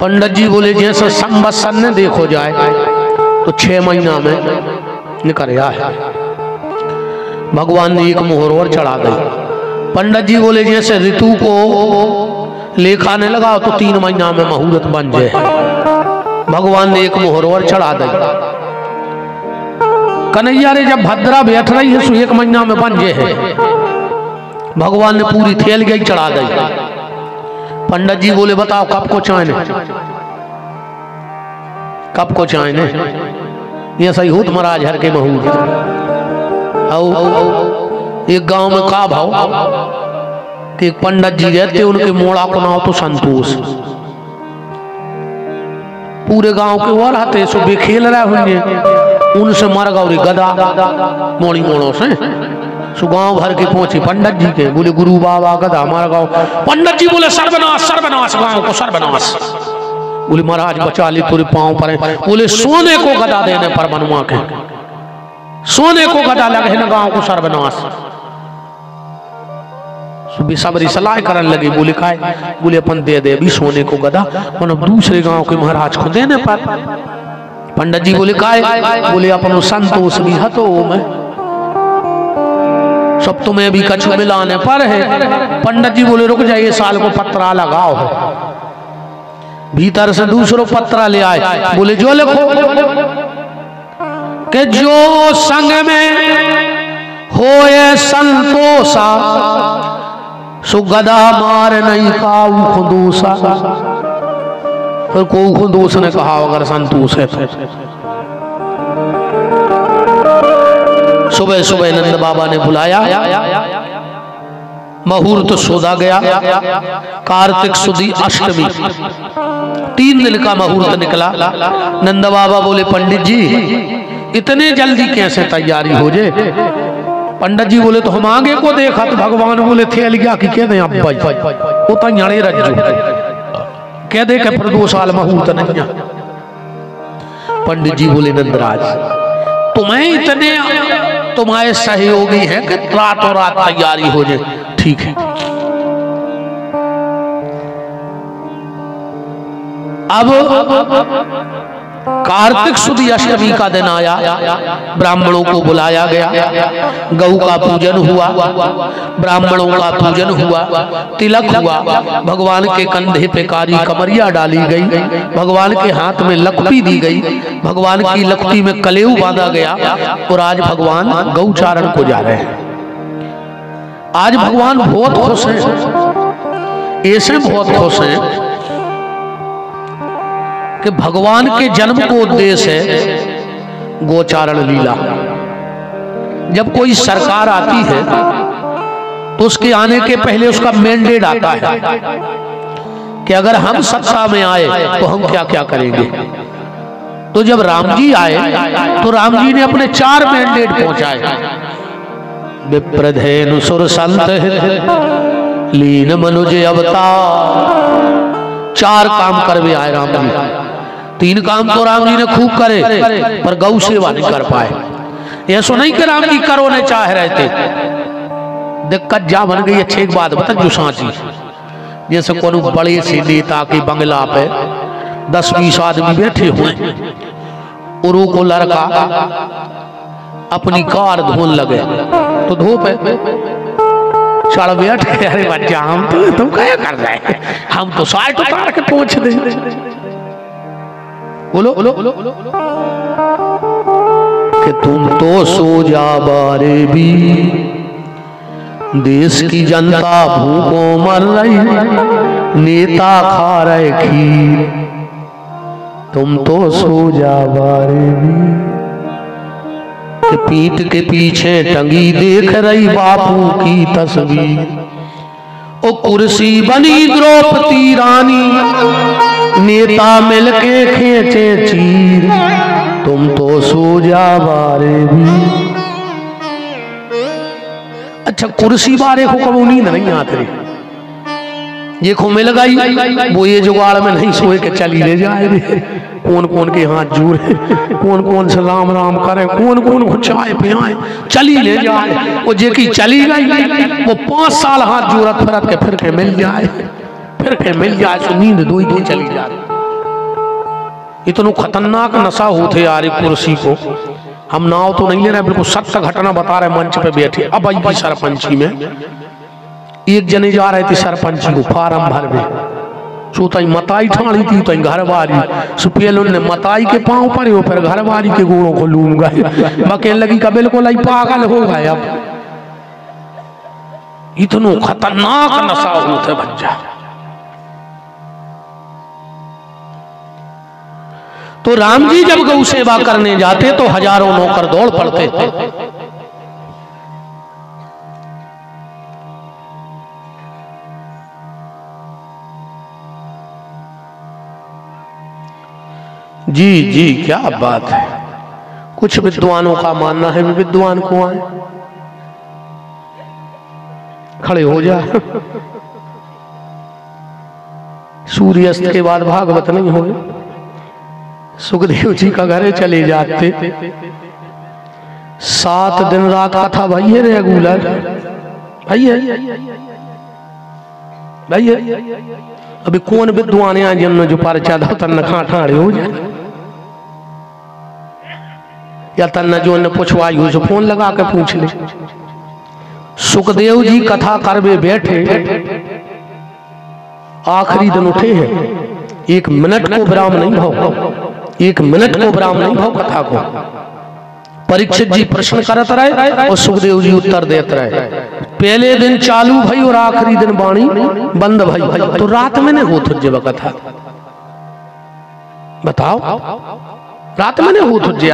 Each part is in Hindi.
पंडित जी बोले, जैसे संवत्सर ने देखो जाए तो छह महीना में निकल गया है भगवान ने एक मोहर और चढ़ा दी पंडित जी बोले, जैसे ऋतु को लेखा ने लगाओ तो तीन महीना में मुहूर्त बन जाए। भगवान ने एक मोहर और चढ़ा दी कन्हैया रे, जब भद्रा बैठ रही है, सो एक महीना में बन जे है भगवान ने पूरी थेल गई, चढ़ा दी पंडित जी बोले, बताओ, कब को चाहने कब को चाहने ये सही हो तुम्हारा हर के महूर एक गाँव में का भाव? कि एक पंडित जी रहते उनके मोड़ा को नाम तो संतोष। पूरे गाँव के वो रहते सो बेखेल रहे होंगे। उनसे मर गौरी गदा मोड़ी मोड़ों से सो गाँव भर के पहुँची पंडित जी के। बोले, गुरु बाबा गदा हमारा गाँव। पंडित जी बोले, सर्वनाश सर्वनाश, गाँव को सर्वनाश। बोले, महाराज, बचा ली पूरे पाँव पर। बोले, सोने को गदा देने पर बनवा के। सोने को गदा लगे ना गाँव को सर्वनाश। बेसब्री सलाह करन लगी, बोले काय बोले, अपन दे दे अभी सोने को गदा। मतलब दूसरे गाँव के महाराज को देने पर। पंडित जी बोले काय बोले, अपन संतोष भी हतो में। सब तुम्हें भी कछु मिलाने पर है। पंडित जी बोले, रुक जाइए, साल को पत्रा लगाओ। भीतर से दूसरो पत्रा ले आए। बोले, जो लिखो। कि जो संग में होए संतोषा, सुगदा मार नहीं काऊ खुदूसा। फिर को खुदूस ने कहा, अगर संतोष है सुबह सुबह नंद बाबा ने बुलाया। मुहूर्त सोदा गया। कार्तिक सुदी अष्टमी। तीन दिन का मुहूर्त निकला। नंद बाबा बोले, पंडित जी, इतने जल्दी कैसे तैयारी हो जाए? पंडित जी बोले तो हम आगे को देखा तो भगवान बोले थे गया कि कह दें अब भाई वो तो रज्जू। कह दे के दो साल मुहूर्त नहीं पंडित जी बोले, नंदराज, तुम्हें इतने तुम्हारे सहयोगी हैं कि रातों रात तैयारी हो जाए। ठीक है। अब कार्तिक सुदी अष्टमी का दिन आया। ब्राह्मणों को बुलाया गया। गौ का पूजन हुआ। ब्राह्मणों का पूजन हुआ। तिलक हुआ। भगवान के कंधे पे कारी कमरिया डाली गई। भगवान के हाथ में लकपी दी गई। भगवान की लकपी में कलेऊ बांधा गया और आज भगवान गौचारण को जा रहे हैं। आज भगवान बहुत खुश हैं। ऐसे बहुत खुश हैं कि भगवान के जन्म को उद्देश्य है गोचारण लीला। जब कोई सरकार आती है तो उसके आने के पहले उसका मैंडेट आता है कि अगर हम सत्ता में आए तो हम क्या क्या करेंगे। तो जब राम जी आए तो राम जी ने अपने चार मैंडेट पहुँचाए। विप्रधेनु सुर संत, लीन मनुज अवतार। चार काम करवे आए राम जी तीन काम तो राम जी ने खूब करे पर गौ सेवा नहीं कर पाए। ऐसा नहीं कि राम जी करो ने चाह रहे थे दिक्कत जा बन गई अच्छी एक बात बता जो। सांची जैसे कोनो बड़े से नेता के बंगला पे दस बीस आदमी बैठे हुए। और को लड़का अपनी कार धोन लगे। तो धो पे। चढ़ बैठ के अरे बच्चा हम तो तुम क्या कर रहे हैं? हम तो साइड उतार के पहुँच दे बोलो बोलो। कि तुम तो सो जा बारे भी। देश की जनता भूखों मर रही, नेता खा रहे खीर। तुम तो सो जा बारे भी। कि पीठ के पीछे टंगी देख रही बापू की तस्वीर। ओ कुर्सी बनी द्रौपदी रानी। नेता मिलके खेचे चीर। तुम तो सो जा बारे भी। अच्छा कुर्सी बारे को कबू नींद नहीं आती। ये खो मिल गई, वो ये जुगाड़ में नहीं सोए के चली ले जाए रे। कौन कौन के हाथ जुड़े कौन कौन से राम राम करे? कौन कौन को चाय पियाए? चली ले जाए। वो जे की चली गई, वो पाँच साल हाथ जुड़त फिरत के फिर के मिल जाए। फिर के मिल जाए सो नींद दो ही चली जाए। इतना खतरनाक नशा होते यार कुर्सी को। हम नाव तो नहीं ले रहे, बिल्कुल सत्य घटना बता रहे मंच पे बैठे। अब आई सरपंची में। एक जने जा रहे थे सरपंची को फार्म भर में। चौथाई मताई ठाणी थी तो घर वाली सुपेल ने मताई के पाँव पर हो, फिर घर वाली के गोड़ों को लूम गए। मकेन लगी का बिल्कुल आई पागल हो गए अब। इतनो खतरनाक नशा होते बच्चा। तो राम जी जब गौ सेवा करने जाते तो हज़ारों नौकर दौड़ पड़ते थे। जी जी, क्या बात है। कुछ विद्वानों का मानना है, विद्वान को आए? खड़े हो जा। सूर्यास्त के बाद भागवत नहीं हो सुखदेव जी का घरे चले जाते। सात दिन रात कथा भाई है रेगुलर भाई है। भाई है। अभी कौन विद्वान है जिनने जो परचा था तन खा ठाड़े हो जाए? या तन जो ने पूछवाई हो जो फ़ोन लगा के पूछ ले। सुखदेव जी कथा करवे बैठे। आखिरी दिन उठे हैं। एक मिनट को विराम नहीं भाव एक मिनट को विराम नहीं भाव कथा को। परीक्षित जी प्रश्न करत रहे और सुखदेव जी उत्तर देते रहे। पहले दिन चालू भाई और आखिरी दिन बाणी, बंद भाई। तो रात में नहीं हो जब कथा। बताओ। रात में नहीं हो तुझे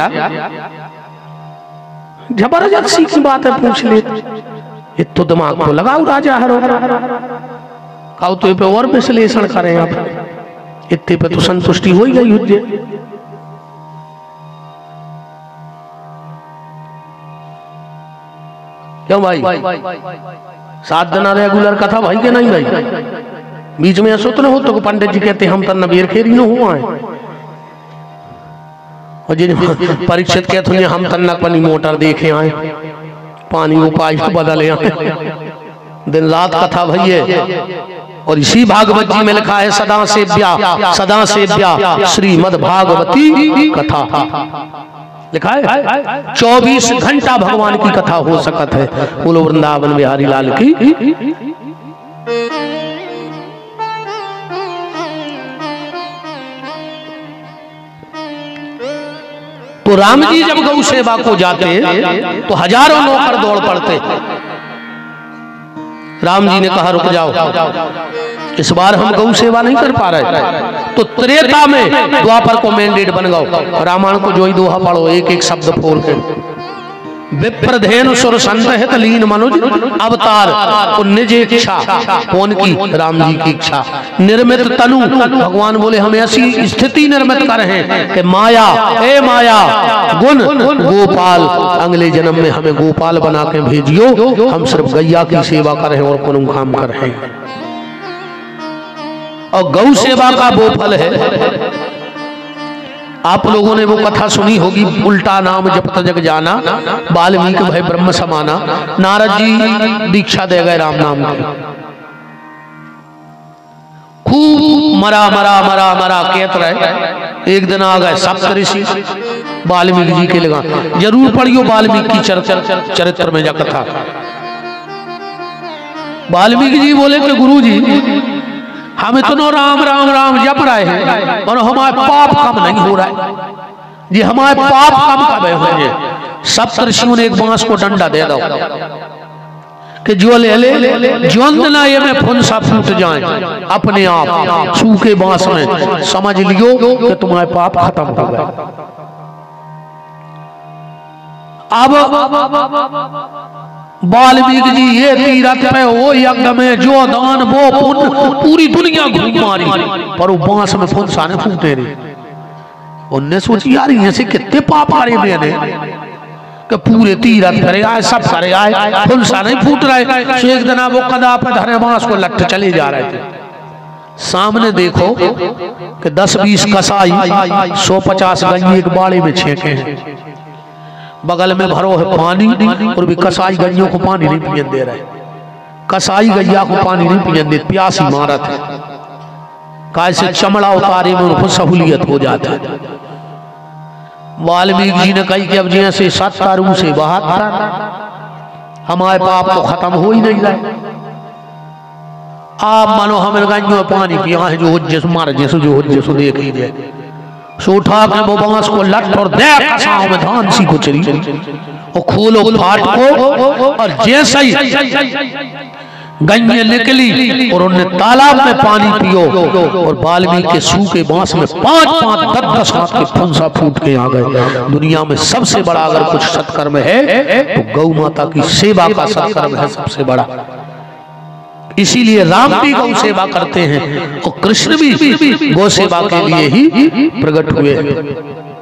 ज़बरदस्त की बात है पूछ ले। ये तो दिमाग को लगाओ, राजा हरो। काउ तो पे और विश्लेषण करें आप। इतने पे तो संतुष्टि हो गई हुज्जे क्यों भाई? सात दिन रेगुलर कथा भाई के नहीं भाई। बीच में ऐसा तो नहीं हो तो पंडित जी कहते, हम तो नबीर खेरी न हुआ है। और जिन परीक्षित कहते हैं, हम तन्नक पनी मोटर देखे आए, पानी को पाइप बदले आए। दिन रात कथा भैया और इसी भागवत जी में लिखा है, सदा से ब्या सदा से ब्या श्रीमद भागवती कथा। लिखा है, चौबीस घंटा भगवान की कथा हो सकत है। बोलो, वृंदावन बिहारी लाल की। तो राम जी जब गौ सेवा को जाते तो हज़ारों नौकर दौड़ पड़ते। राम जी ने कहा, रुक जाओ। इस बार हम गौ सेवा नहीं कर पा रहे। तो त्रेता में द्वापर को मैंडेट बन गो रामायण को जो ही दोहा पढ़ो एक एक शब्द फोड़ के। विप्रधेनु सुर संत लीन मनुज अवतार निज इच्छा कौन की, राम जी की इच्छा। निर्मित तनु, भगवान बोले, हम ऐसी स्थिति निर्मित कर रहे हैं कि माया ए माया, गुण, गोपाल, अगले जन्म में हमें गोपाल बना के भेजियो। हम सिर्फ़ गैया की सेवा कर करें और कौन काम करें और गौ सेवा का वो फल है। आप लोगों ने वो कथा सुनी होगी उल्टा नाम जब तक जाना बाल्मीकि भाई ब्रह्म समाना। नारद जी दीक्षा दे गए राम नाम की। खूब मरा मरा मरा मरा कहत रहे। एक दिन आ गए सप्त ऋषि वाल्मीकि जी के लगा ज़रूर पढ़ियो वाल्मीकि चरित्र में जा कथा। वाल्मीकि जी बोले कि गुरु जी हम इतना राम राम राम जप रहे हैं और हमारे पाप कम नहीं हो रहा है। जी, हमारे पाप कम कब होंगे सब ऋषियों ने एक बाँस को डंडा दे दो कि जो ले ले, ज्वंद ना ये में फुनसा फूट जाए, अपने आप सूखे बाँस में। समझ लियो कि तुम्हारे पाप खत्म हो गए। अब वाल्मीकि जी ये तीरथ पे वो यज्ञ में जो दान, वो पुण्य, पूरी दुनिया घूम मारी। पर वो बाँस में फुंसा ने फूटे रहे। उनने सोची, यार ये से कितने पाप आ रहे मैंने कि पूरे तीरथ करे आए, सब करे आए फुंसा नहीं फूट रहे। सो एक दिन वो कदा पे धरे बाँस को लट चले जा रहे थे। सामने देखो कि दस बीस कसाई, सौ पचास गंजी एक बाड़ी में छेके हैं। बगल में भरो है पानी और भी कसाई गैयों को पानी नहीं पियन दे रहे कसाई गैया को पानी नहीं पियन दे, प्यासी मारत है। कैसे चमड़ा उतारे में उनको सहूलियत हो जाता है। वाल्मीकि जी ने कही कि अब जैसे सत्तर से बहत्तर हमारे पाप तो खत्म हो ही नहीं रहे। आप मानो हमें गंजो पानी पिया है, जो जिस मार जिस जो जिस देख ही दे सोठा के वो बाँस को लट और दे कसाओं में धान सी को चली। और खोलो फाट को, और जैसे ही गंजे निकली और उन्हें तालाब में पानी पियो, और बाल्मीकि के सूखे बाँस में पाँच पाँच दस दस हाथ के फंसा फूट के आ गए। दुनिया में सबसे बड़ा अगर कुछ सत्कर्म है तो गौ माता की सेवा का सत्कर्म है सबसे बड़ा। इसीलिए राम भी गौ सेवा करते हैं और कृष्ण भी गौ सेवा के लिए ही प्रकट हुए। हैं